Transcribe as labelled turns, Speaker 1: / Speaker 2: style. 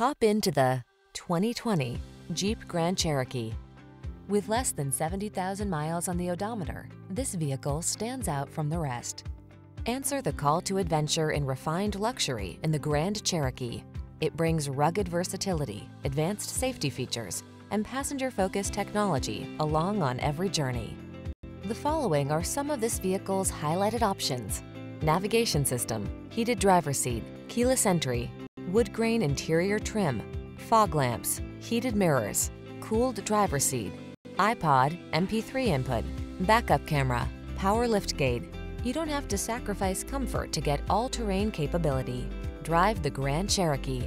Speaker 1: Hop into the 2020 Jeep Grand Cherokee. With less than 70,000 miles on the odometer, this vehicle stands out from the rest. Answer the call to adventure in refined luxury in the Grand Cherokee. It brings rugged versatility, advanced safety features, and passenger-focused technology along on every journey. The following are some of this vehicle's highlighted options. Navigation system, heated driver seat, keyless entry, wood grain interior trim, fog lamps, heated mirrors, cooled driver seat, iPod, MP3 input, backup camera, power liftgate. You don't have to sacrifice comfort to get all-terrain capability. Drive the Grand Cherokee.